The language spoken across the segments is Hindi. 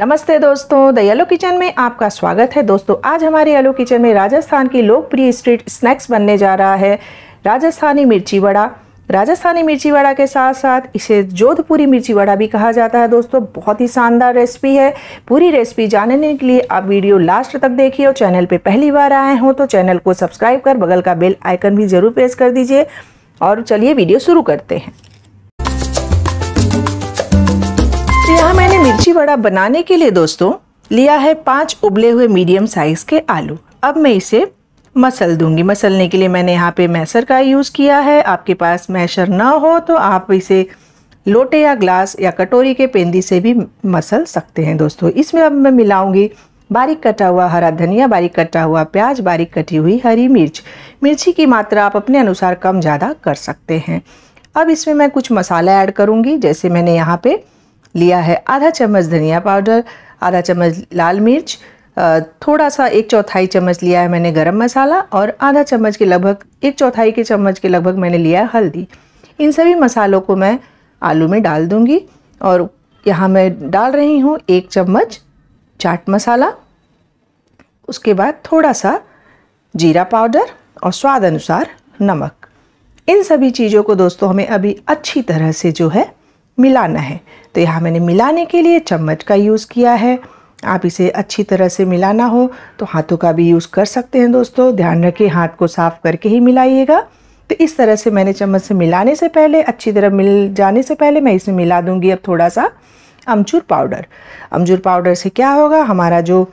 नमस्ते दोस्तों, द येलो किचन में आपका स्वागत है। दोस्तों, आज हमारे येलो किचन में राजस्थान की लोकप्रिय स्ट्रीट स्नैक्स बनने जा रहा है। राजस्थानी मिर्ची वड़ा। राजस्थानी मिर्ची वड़ा के साथ साथ इसे जोधपुरी मिर्ची वड़ा भी कहा जाता है। दोस्तों, बहुत ही शानदार रेसिपी है। पूरी रेसिपी जानने के लिए आप वीडियो लास्ट तक देखिए और चैनल पे पहली बार आए हों तो चैनल को सब्सक्राइब कर, बगल का बेल आइकन भी ज़रूर प्रेस कर दीजिए। और चलिए वीडियो शुरू करते हैं। तो यहाँ मैंने मिर्ची वड़ा बनाने के लिए दोस्तों लिया है पाँच उबले हुए मीडियम साइज़ के आलू। अब मैं इसे मसल दूँगी। मसलने के लिए मैंने यहाँ पे मैसर का यूज़ किया है। आपके पास मैशर ना हो तो आप इसे लोटे या ग्लास या कटोरी के पेंदी से भी मसल सकते हैं दोस्तों। इसमें अब मैं मिलाऊँगी बारीक कटा हुआ हरा धनिया, बारीक कटा हुआ प्याज, बारीक कटी हुई हरी मिर्च। मिर्ची की मात्रा आप अपने अनुसार कम ज़्यादा कर सकते हैं। अब इसमें मैं कुछ मसाला ऐड करूँगी। जैसे मैंने यहाँ पे लिया है। आधा चम्मच धनिया पाउडर, आधा चम्मच लाल मिर्च थोड़ा सा एक चौथाई चम्मच लिया है मैंने गरम मसाला और आधा चम्मच के लगभग, एक चौथाई के चम्मच के लगभग मैंने लिया है हल्दी। इन सभी मसालों को मैं आलू में डाल दूँगी और यहाँ मैं डाल रही हूँ एक चम्मच चाट मसाला, उसके बाद थोड़ा सा जीरा पाउडर और स्वाद अनुसार नमक। इन सभी चीज़ों को दोस्तों हमें अभी अच्छी तरह से जो है मिलाना है। तो यहाँ मैंने मिलाने के लिए चम्मच का यूज़ किया है। आप इसे अच्छी तरह से मिलाना हो तो हाथों का भी यूज़ कर सकते हैं दोस्तों। ध्यान रखें, हाथ को साफ़ करके ही मिलाइएगा। तो इस तरह से मैंने चम्मच से मिलाने से पहले, अच्छी तरह मिल जाने से पहले मैं इसमें मिला दूँगी अब थोड़ा सा अमचूर पाउडर। अमचूर पाउडर से क्या होगा? हमारा जो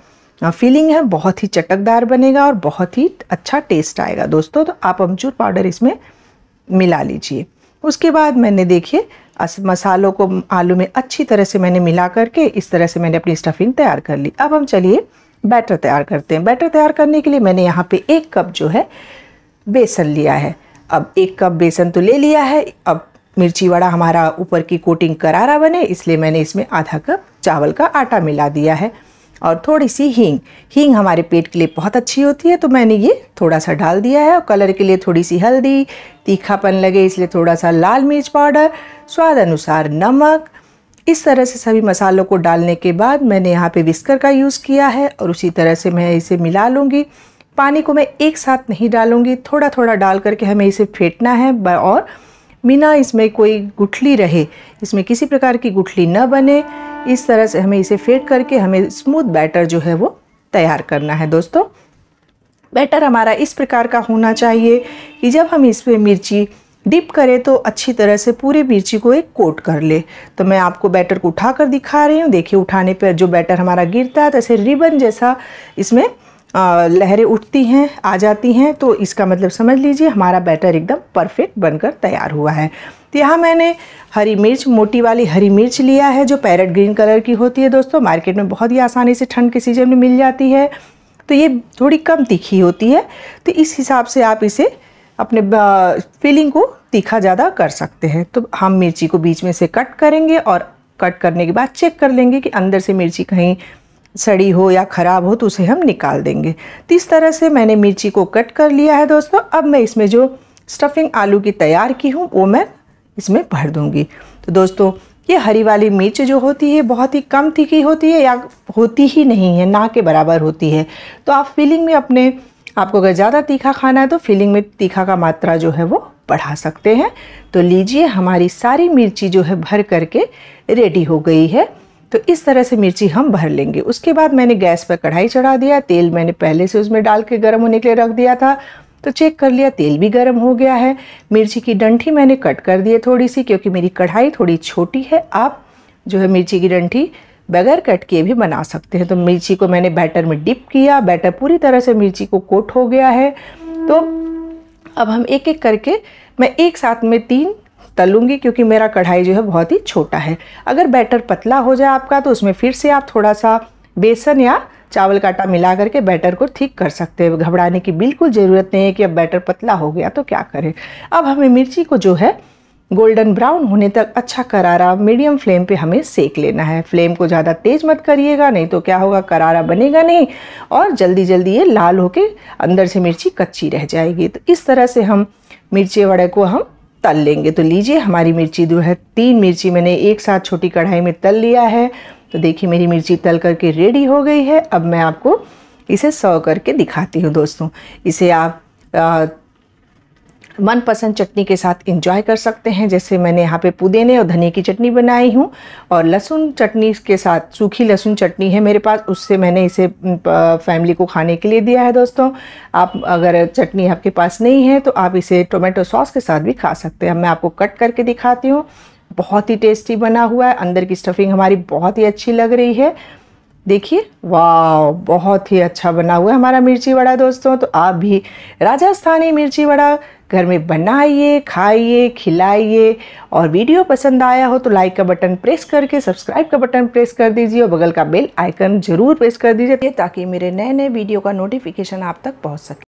फीलिंग है बहुत ही चटकदार बनेगा और बहुत ही अच्छा टेस्ट आएगा दोस्तों। तो आप अमचूर पाउडर इसमें मिला लीजिए। उसके बाद मैंने देखिए मसालों को आलू में अच्छी तरह से मैंने मिला करके इस तरह से मैंने अपनी स्टफिंग तैयार कर ली। अब हम चलिए बैटर तैयार करते हैं। बैटर तैयार करने के लिए मैंने यहाँ पे एक कप जो है, बेसन लिया है। अब एक कप बेसन तो ले लिया है। अब मिर्ची वड़ा हमारा ऊपर की कोटिंग करारा बने, इसलिए मैंने इसमें आधा कप चावल का आटा मिला दिया है। और थोड़ी सी हींग। हींग हमारे पेट के लिए बहुत अच्छी होती है तो मैंने ये थोड़ा सा डाल दिया है। और कलर के लिए थोड़ी सी हल्दी, तीखापन लगे, इसलिए थोड़ा सा लाल मिर्च पाउडर, स्वाद अनुसार नमक। इस तरह से सभी मसालों को डालने के बाद मैंने यहाँ पे विस्कर का यूज़ किया है और उसी तरह से मैं इसे मिला लूँगी। पानी को मैं एक साथ नहीं डालूँगी थोड़ा थोड़ा डाल करके हमें इसे फेंटना है और बिना इसमें कोई गुठली रहे, इसमें किसी प्रकार की गुठली न बने। इस तरह से हमें इसे फेंट करके हमें स्मूथ बैटर जो है वो तैयार करना है दोस्तों। बैटर हमारा इस प्रकार का होना चाहिए कि जब हम इस पर मिर्ची डिप करें तो अच्छी तरह से पूरे मिर्ची को एक कोट कर ले। तो मैं आपको बैटर को उठा कर दिखा रही हूँ। देखिए, उठाने पर जो बैटर हमारा गिरता है तो ऐसे रिबन जैसा इसमें लहरें उठती हैं, आ जाती हैं तो इसका मतलब समझ लीजिए हमारा बैटर एकदम परफेक्ट बनकर तैयार हुआ है। यहाँ मैंने हरी मिर्च, मोटी वाली हरी मिर्च लिया है, जो पैरट ग्रीन कलर की होती है दोस्तों। मार्केट में बहुत ही आसानी से ठंड के सीज़न में मिल जाती है। तो ये थोड़ी कम तीखी होती है तो इस हिसाब से आप इसे अपने फीलिंग को तीखा ज़्यादा कर सकते हैं। तो हम मिर्ची को बीच में से कट करेंगे और कट करने के बाद चेक कर लेंगे कि अंदर से मिर्ची कहीं सड़ी हो या ख़राब हो तो उसे हम निकाल देंगे। तो इस तरह से मैंने मिर्ची को कट कर लिया है दोस्तों। अब मैं इसमें जो स्टफिंग आलू की तैयार की हूँ, वो मैं इसमें भर दूँगी। तो दोस्तों, ये हरी वाली मिर्च जो होती है, बहुत ही कम तीखी होती है या होती ही नहीं है, ना के बराबर होती है। तो आप फीलिंग में अपने, आपको अगर ज़्यादा तीखा खाना है तो फीलिंग में तीखा का मात्रा जो है वो बढ़ा सकते हैं। तो लीजिए, हमारी सारी मिर्ची जो है भर करके रेडी हो गई है। तो इस तरह से मिर्ची हम भर लेंगे। उसके बाद मैंने गैस पर कढ़ाई चढ़ा दिया। तेल मैंने पहले से उसमें डाल के गर्म होने के लिए रख दिया था। तो चेक कर लिया, तेल भी गर्म हो गया है। मिर्ची की डंठी मैंने कट कर दी है थोड़ी सी क्योंकि मेरी कढ़ाई थोड़ी छोटी है। आप जो है मिर्ची की डंठी बगैर कट किए भी बना सकते हैं। तो मिर्ची को मैंने बैटर में डिप किया, बैटर पूरी तरह से मिर्ची को कोट हो गया है। तो अब हम एक एक करके मैं एक साथ में तीन तलूँगी, क्योंकि मेरा कढ़ाई जो है बहुत ही छोटा है। अगर बैटर पतला हो जाए आपका तो उसमें फिर से आप थोड़ा सा बेसन या चावल का आटा मिला करके बैटर को ठीक कर सकते हैं। घबराने की बिल्कुल ज़रूरत नहीं है कि अब बैटर पतला हो गया तो क्या करें। अब हमें मिर्ची को जो है, गोल्डन ब्राउन होने तक अच्छा करारा मीडियम फ्लेम पे हमें सेक लेना है। फ्लेम को ज़्यादा तेज़ मत करिएगा, नहीं तो क्या होगा, करारा बनेगा नहीं और जल्दी जल्दी ये लाल होके अंदर से मिर्ची कच्ची रह जाएगी। तो इस तरह से हम मिर्ची वड़े को हम तल लेंगे। तो लीजिए, हमारी मिर्ची जो है, तीन मिर्ची मैंने एक साथ छोटी कढ़ाई में तल लिया है। तो देखिए, मेरी मिर्ची तल करके रेडी हो गई है। अब मैं आपको इसे सर्व करके दिखाती हूँ दोस्तों। इसे आप मनपसंद चटनी के साथ इंजॉय कर सकते हैं। जैसे मैंने यहाँ पे पुदीने और धनिया की चटनी बनाई हूँ और लहसुन चटनी के साथ, सूखी लहसुन चटनी है मेरे पास। उससे मैंने इसे फैमिली को खाने के लिए दिया है दोस्तों। आप अगर चटनी आपके पास नहीं है तो आप इसे टोमेटो सॉस के साथ भी खा सकते हैं। मैं आपको कट करके दिखाती हूँ। बहुत ही टेस्टी बना हुआ है। अंदर की स्टफिंग हमारी बहुत ही अच्छी लग रही है। देखिए वाह बहुत ही अच्छा बना हुआ है हमारा मिर्ची वड़ा दोस्तों। तो आप भी राजस्थानी मिर्ची वड़ा घर में बनाइए, खाइए, खिलाइए और वीडियो पसंद आया हो तो लाइक का बटन प्रेस करके सब्सक्राइब का बटन प्रेस कर दीजिए और बगल का बेल आइकन ज़रूर प्रेस कर दीजिए ताकि मेरे नए नए वीडियो का नोटिफिकेशन आप तक पहुँच सके।